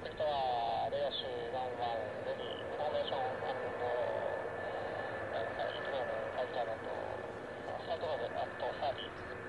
クトは、レアシュワンワンレデ、フォーメーションアンド、イトローム、ファイターだと、スタートまであと。